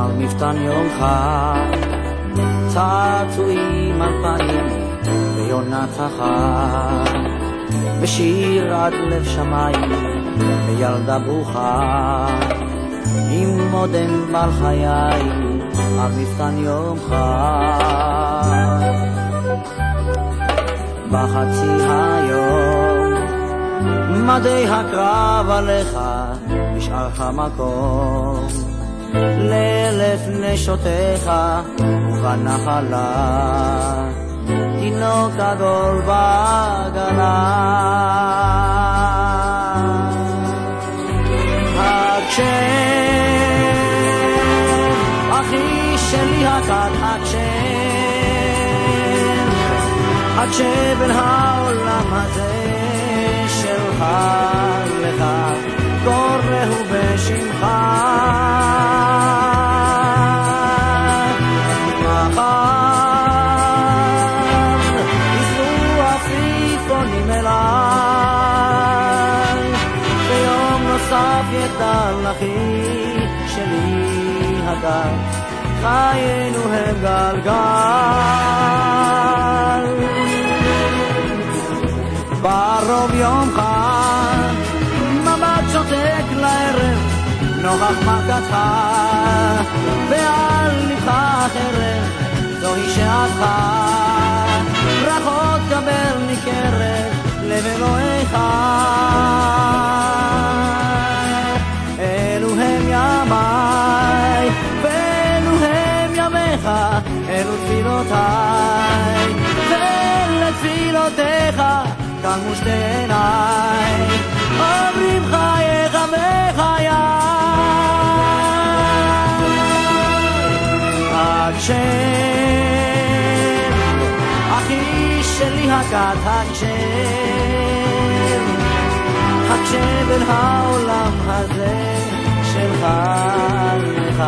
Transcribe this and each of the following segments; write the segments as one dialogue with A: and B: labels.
A: על מפתן חג, צעצועים אלפיים ויונת החג, ושיר עד לב שמיים וילדה ברוכה, עם מודם בעל חיי על מפתן חג. בחצי היום מדי הקרב עליך בשאר המקום לאלף נשותיך ובנחלה. תינוק עגול בעגלה הקשב אחי שלי הקט הקשב הקשב אל העולם הזה שלך לך קוראו בשמך מחר ייסעו עפיפונים אליי ביום נוסף יגדל אחי שלי הדת חיינו הם גלגל נוכח מגתך ועל לבך חרב זוהי שעתך. ברכות קבל מקרב לב אלוהיך אחי שלי הקט הקשב. הקשב אל העולם הזה שלך לך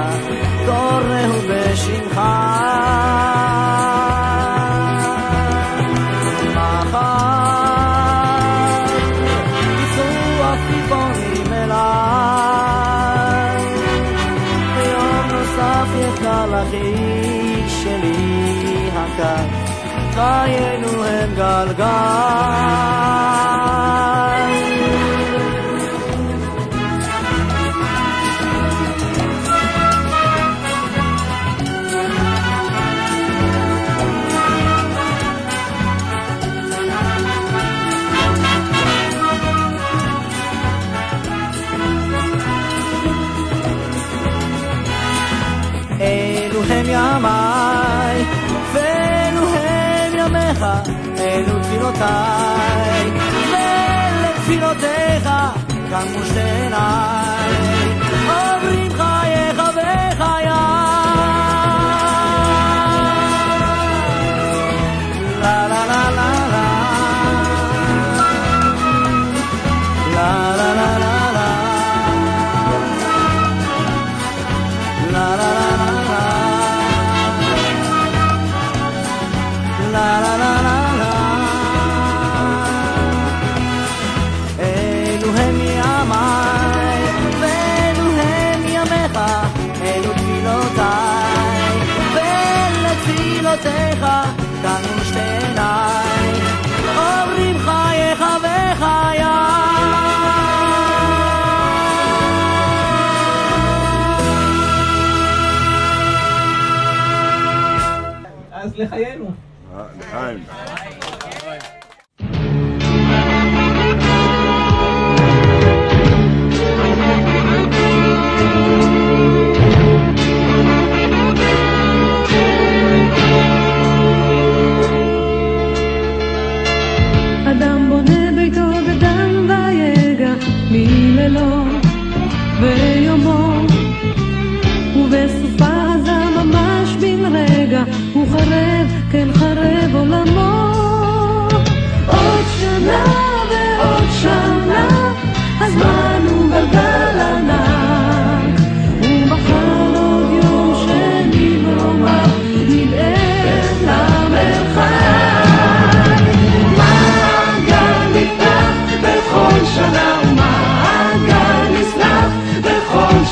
A: קוראו בשמך. מחר ייסעו עפיפונים אליי. ביום נוסף יחדל אחי שלי הקט
B: Kayenu en galgal teja elutzinotai, lelek zinoteja,
C: kamustena. Hayero.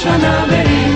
C: Shana Berim.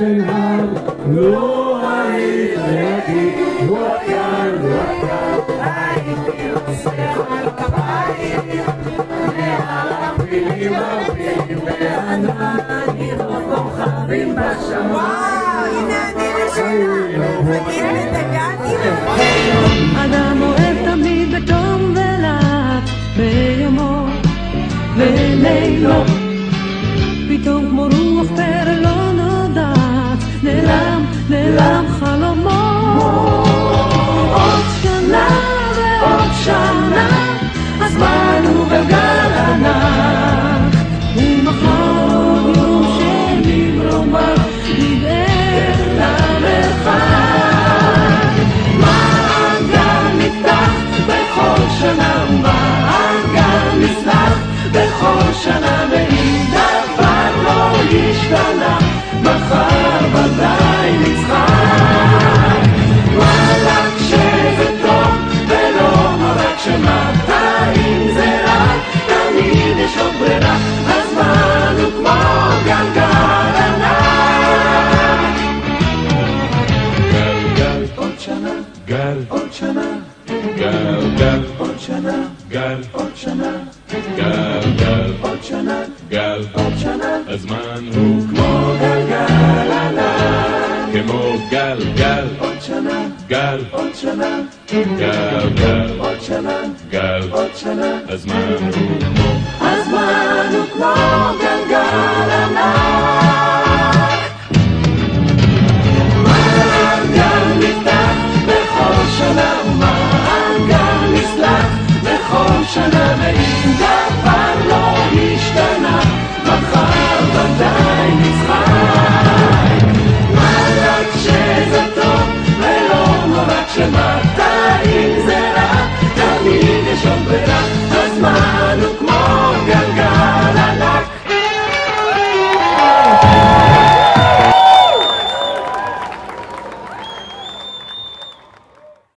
C: של הר, לא היית לידי, לא כאן, לא כאן, הייתי עושה על כפיים, מהפילים רבים וענן, לראות כוכבים בשמיים.
B: אדם אוהב תמיד בתום ולהט, ביומו ולילות. פתאום כמו רוח לא נעלם, נעלם עוד שנה.
D: גל,
B: עוד שנה.
D: גל, גל,
B: עוד שנה.
D: גל,
B: עוד שנה.
D: גל, גל,
B: עוד שנה.
D: גל,
B: עוד שנה.
D: הזמן הוא
B: כמו גלגל ענק
D: כמו גל, גל,
B: עוד שנה.
D: גל,
B: עוד שנה.
D: גל, גל,
B: עוד שנה.
D: גל,
B: עוד שנה.
D: הזמן הוא כמו
B: הזמן הוא כמו גלגל ענק